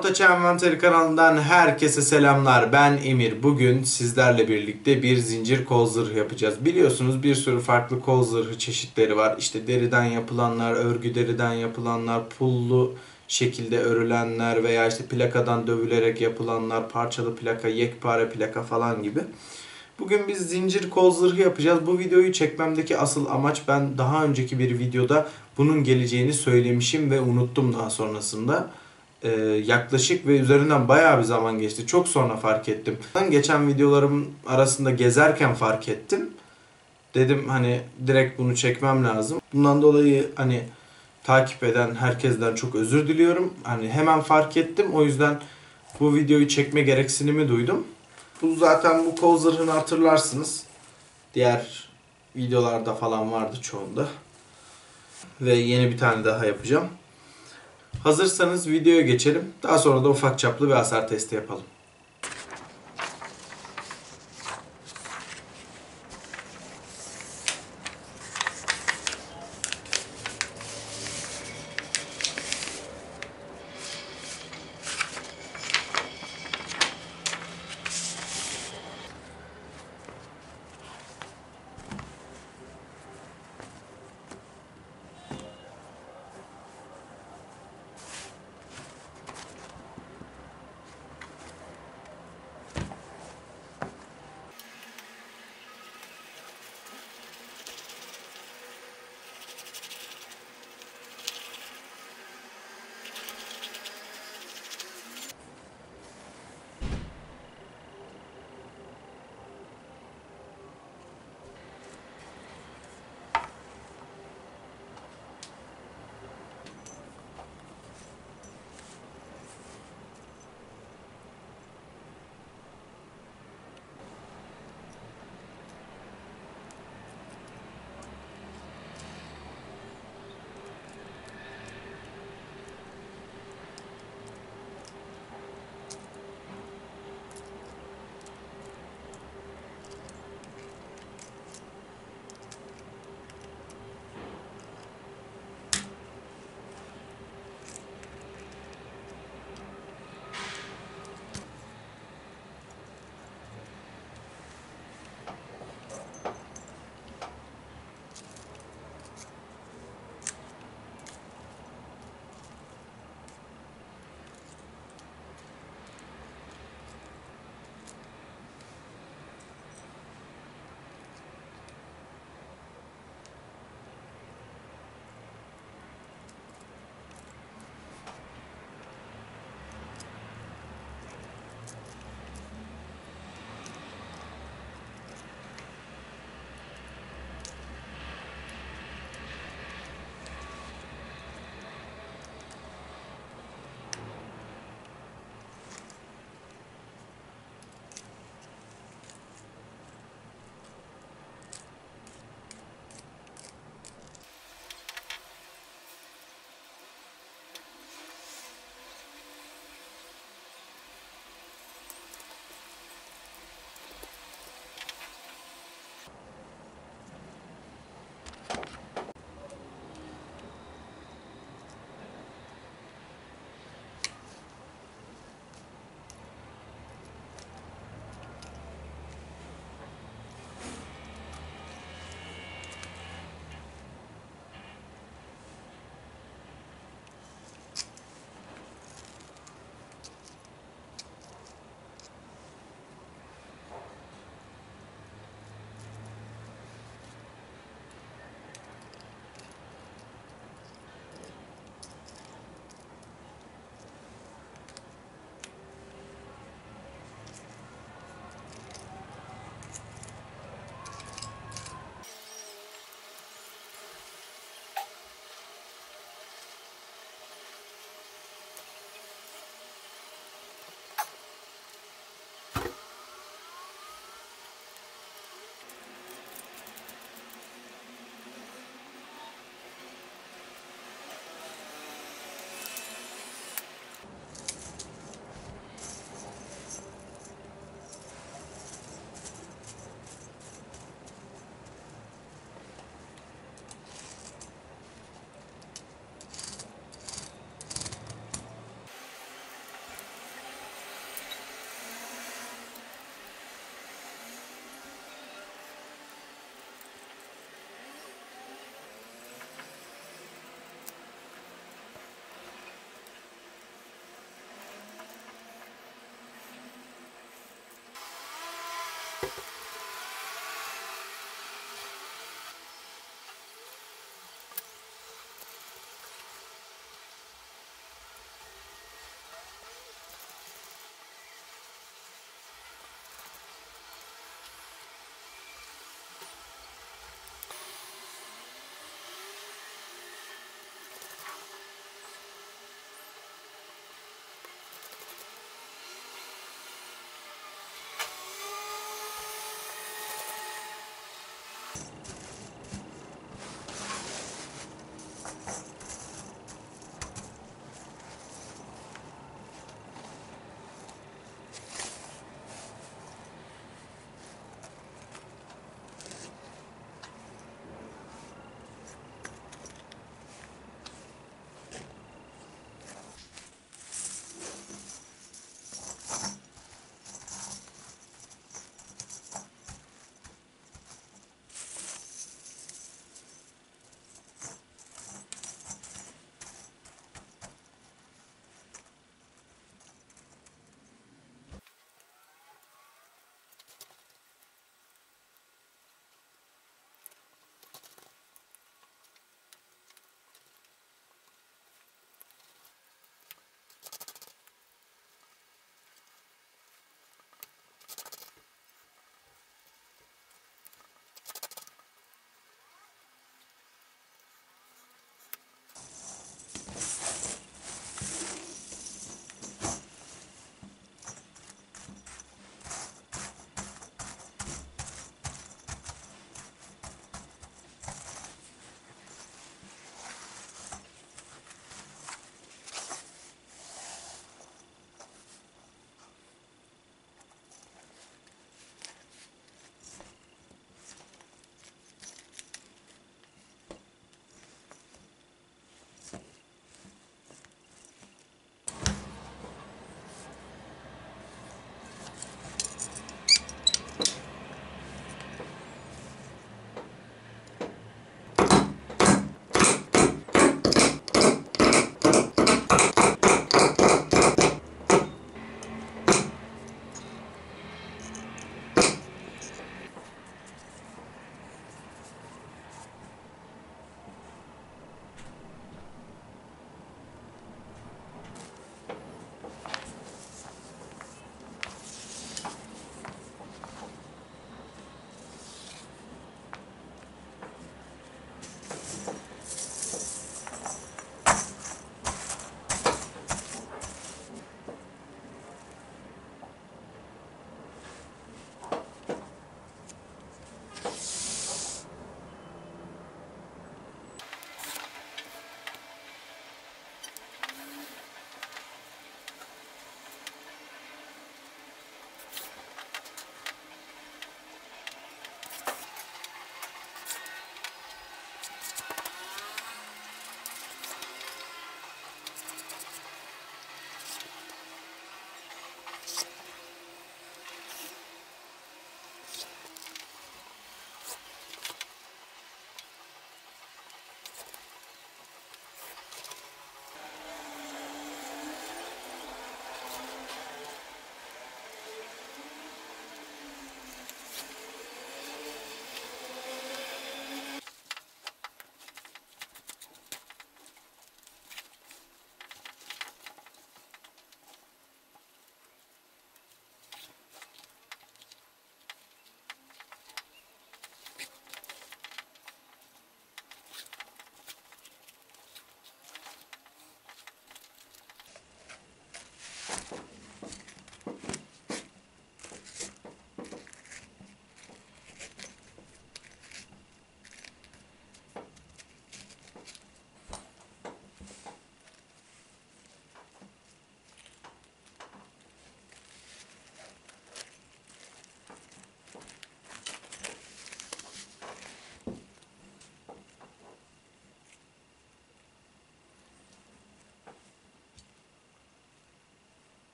Ortaçağ Envanteri kanalından herkese selamlar. Ben Emir. Bugün sizlerle birlikte bir zincir kol zırhı yapacağız. Biliyorsunuz bir sürü farklı kol zırhı çeşitleri var. İşte deriden yapılanlar, örgü deriden yapılanlar, pullu şekilde örülenler veya işte plakadan dövülerek yapılanlar, parçalı plaka, yekpare plaka falan gibi. Bugün biz zincir kol zırhı yapacağız. Bu videoyu çekmemdeki asıl amaç ben daha önceki bir videoda bunun geleceğini söylemişim ve unuttum daha sonrasında. Ee, yaklaşık ve üzerinden bayağı bir zaman geçti. Çok sonra fark ettim. Geçen videolarım arasında gezerken fark ettim. Dedim hani direkt bunu çekmem lazım. Bundan dolayı hani takip eden herkesten çok özür diliyorum. Hani hemen fark ettim. O yüzden bu videoyu çekme gereksinimi duydum. Bu zaten bu kol zırhını hatırlarsınız. Diğer videolarda falan vardı çoğunda. Ve yeni bir tane daha yapacağım. Hazırsanız videoya geçelim. Daha sonra da ufak çaplı bir hasar testi yapalım. help.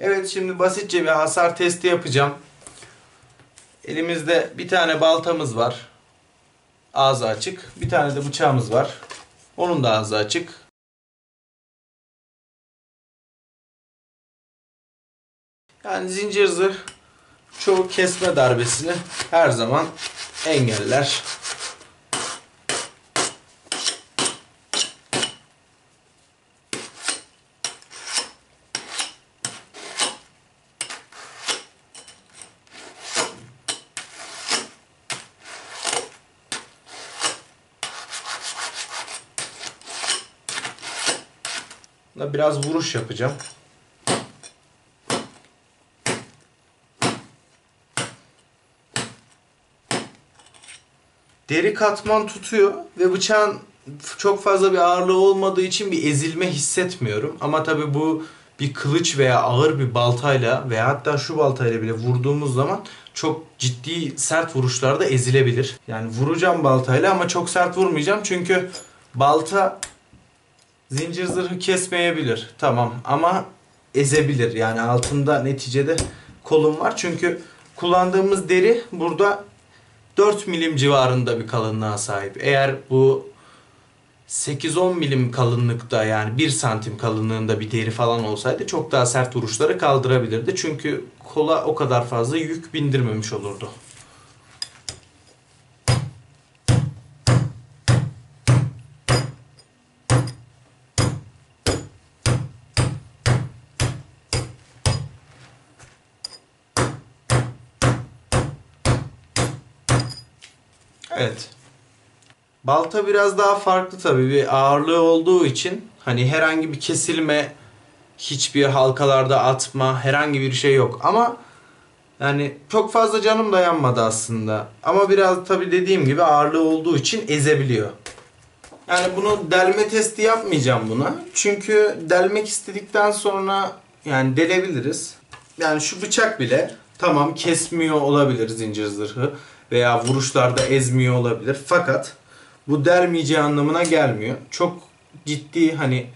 Evet şimdi basitçe bir hasar testi yapacağım. Elimizde bir tane baltamız var. ağzı açık. Bir tane de bıçağımız var. Onun da ağzı açık. Yani zincir zırh çoğu kesme darbesini her zaman engeller. Da biraz vuruş yapacağım. Deri katman tutuyor ve bıçağın çok fazla bir ağırlığı olmadığı için bir ezilme hissetmiyorum. Ama tabi bu bir kılıç veya ağır bir baltayla veya hatta şu baltayla bile vurduğumuz zaman çok ciddi sert vuruşlarda ezilebilir. Yani vuracağım baltayla ama çok sert vurmayacağım çünkü balta zincir zırhı kesmeyebilir. Tamam ama ezebilir. Yani altında neticede kolum var. Çünkü kullandığımız deri burada 4 milim civarında bir kalınlığa sahip. Eğer bu 8-10 milim kalınlıkta yani 1 santim kalınlığında bir deri falan olsaydı çok daha sert vuruşları kaldırabilirdi. Çünkü kola o kadar fazla yük bindirmemiş olurdu. Evet. Balta biraz daha farklı tabii bir ağırlığı olduğu için hani herhangi bir kesilme, hiçbir halkalarda atma, herhangi bir şey yok. Ama yani çok fazla canım dayanmadı aslında. Ama biraz tabii dediğim gibi ağırlığı olduğu için ezebiliyor. Yani bunu delme testi yapmayacağım buna. Çünkü delmek istedikten sonra yani delebiliriz. Yani şu bıçak bile tamam kesmiyor olabilir zincir zırhı veya vuruşlarda ezmiyor olabilir. Fakat bu delmeyeceği anlamına gelmiyor. Çok ciddi hani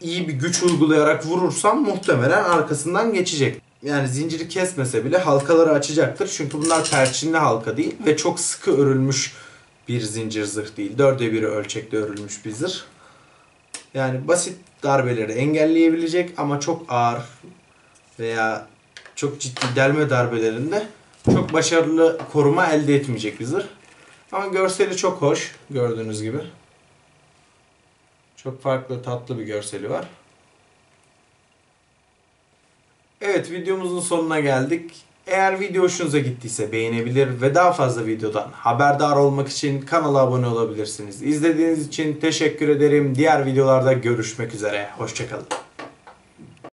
iyi bir güç uygulayarak vurursam muhtemelen arkasından geçecek. Yani zinciri kesmese bile halkaları açacaktır. Çünkü bunlar perçinli halka değil ve çok sıkı örülmüş bir zincir zırh değil. Dörde biri ölçekte örülmüş bir zırh. Yani basit darbeleri engelleyebilecek ama çok ağır veya çok ciddi delme darbelerinde çok başarılı koruma elde etmeyecek bir. Ama görseli çok hoş gördüğünüz gibi. Çok farklı tatlı bir görseli var. Evet videomuzun sonuna geldik. Eğer video hoşunuza gittiyse beğenebilir ve daha fazla videodan haberdar olmak için kanala abone olabilirsiniz. İzlediğiniz için teşekkür ederim. Diğer videolarda görüşmek üzere. Hoşçakalın.